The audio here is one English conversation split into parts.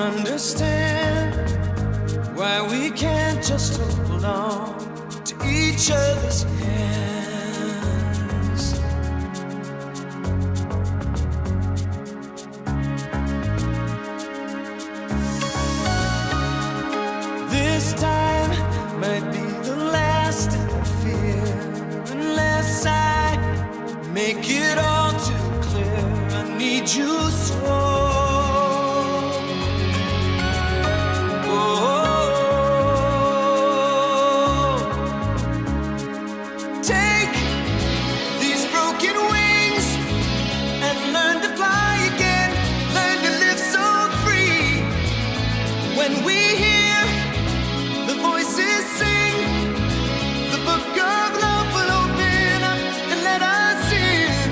understand why we can't just hold on to each other's hands. When we hear the voices sing, the book of love will open up and let us in.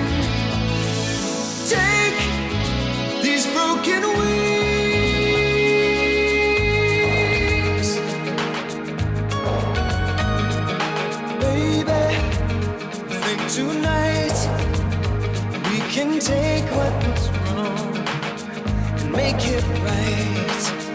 Take these broken wings. Baby, think tonight we can take what was wrong and make it right.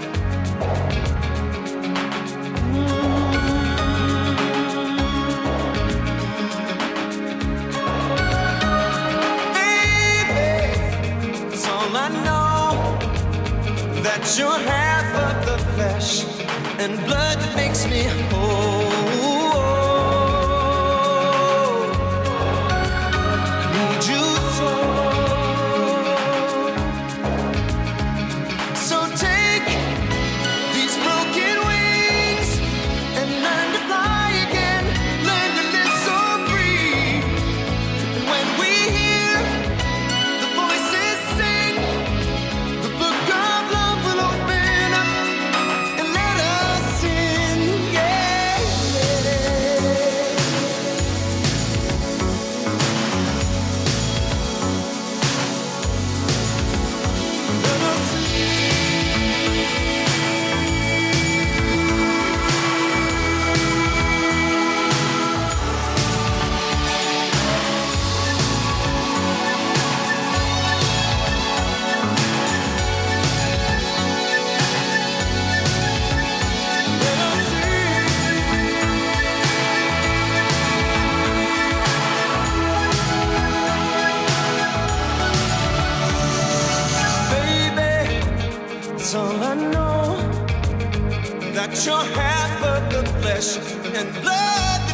That you're half of the flesh and blood that makes me whole. It's all I know. That you're half of the flesh and blood